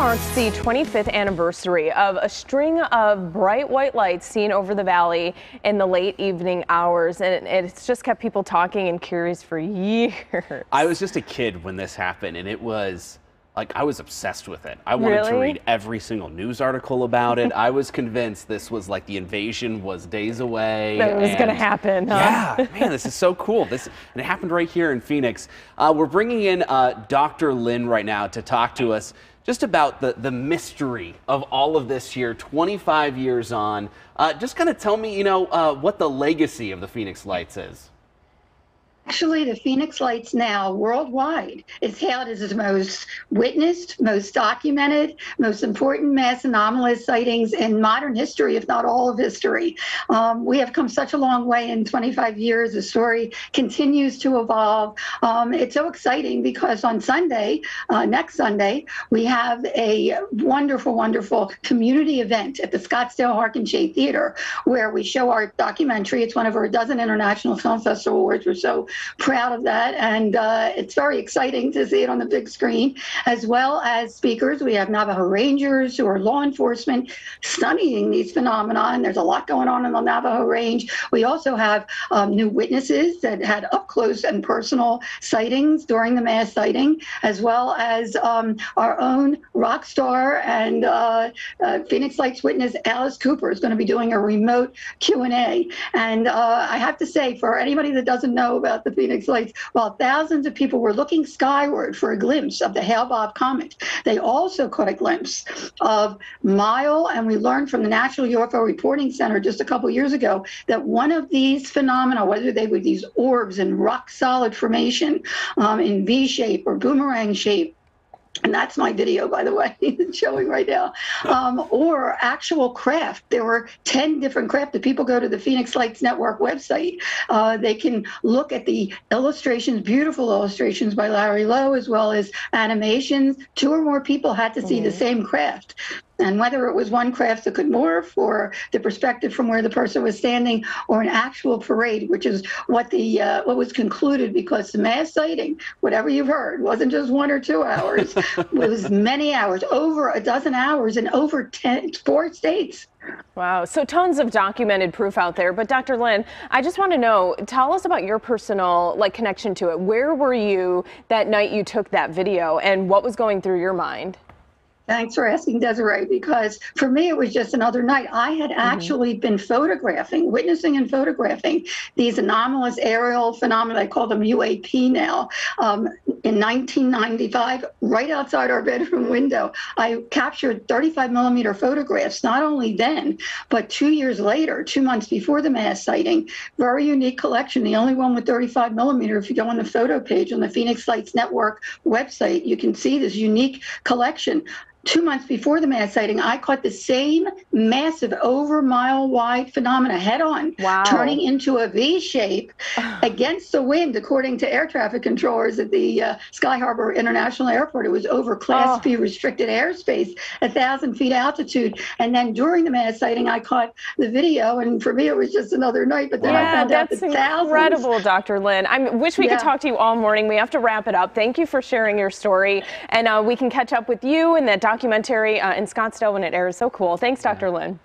marks the 25th anniversary of a string of bright white lights seen over the valley in the late evening hours. And it's just kept people talking and curious for years. I was just a kid when this happened, and it was like I was obsessed with it. I wanted really? to read every single news article about it. I was convinced this was like the invasion was days away. That it was going to happen. Huh? Yeah, man, this is so cool. This and it happened right here in Phoenix. Uh, we're bringing in uh, Dr. Lynn right now to talk to us just about the, the mystery of all of this here, 25 years on. Uh, just kind of tell me, you know, uh, what the legacy of the Phoenix Lights is. Actually, the Phoenix Lights now worldwide is hailed as the most witnessed, most documented, most important mass anomalous sightings in modern history, if not all of history. Um, we have come such a long way in 25 years. The story continues to evolve. Um, it's so exciting because on Sunday, uh, next Sunday, we have a wonderful, wonderful community event at the Scottsdale Harkin Shea Theater where we show our documentary. It's one of our dozen International Film Festival awards. We're so proud of that. And uh, it's very exciting to see it on the big screen, as well as speakers. We have Navajo Rangers who are law enforcement studying these phenomena. And there's a lot going on in the Navajo Range. We also have um, new witnesses that had up close and personal sightings during the mass sighting, as well as um, our own rock star and uh, uh, Phoenix Lights witness Alice Cooper is going to be doing a remote Q&A. And uh, I have to say, for anybody that doesn't know about the Phoenix Lights, while thousands of people were looking skyward for a glimpse of the Hale-Bopp comet, they also caught a glimpse of Mile, and we learned from the National UFO Reporting Center just a couple years ago that one of these phenomena, whether they were these orbs in rock solid formation, um, in V shape or boomerang shape, and that's my video, by the way, showing right now, um, or actual craft. There were 10 different craft. If people go to the Phoenix Lights Network website, uh, they can look at the illustrations, beautiful illustrations by Larry Lowe, as well as animations. Two or more people had to see mm -hmm. the mm-hmm. same craft and whether it was one craft that could morph or the perspective from where the person was standing or an actual parade, which is what the uh, what was concluded because the mass sighting, whatever you've heard, wasn't just one or two hours, it was many hours, over a dozen hours in over 10, four states. Wow, so tons of documented proof out there. But Dr. Lynn, I just want to know, tell us about your personal like connection to it. Where were you that night you took that video and what was going through your mind? Thanks for asking, Desiree, because for me, it was just another night. I had mm-hmm. actually been photographing, witnessing and photographing these anomalous aerial phenomena. I call them UAP now. Um, in 1995, right outside our bedroom window, I captured 35 millimeter photographs, not only then, but two years later, two months before the mass sighting. Very unique collection, the only one with 35 millimeter. If you go on the photo page on the Phoenix Lights Network website, you can see this unique collection two months before the mass sighting, I caught the same massive over mile wide phenomena head on, wow. turning into a V shape against the wind, according to air traffic controllers at the uh, Sky Harbor International Airport. It was over Class oh. B restricted airspace, a thousand feet altitude. And then during the mass sighting, I caught the video, and for me, it was just another night. But then yeah, I found out that thousands. incredible, Dr. Lynn. I wish we yeah. could talk to you all morning. We have to wrap it up. Thank you for sharing your story, and uh, we can catch up with you and that documentary uh, in Scottsdale when it airs. So cool. Thanks, Dr. Lynn.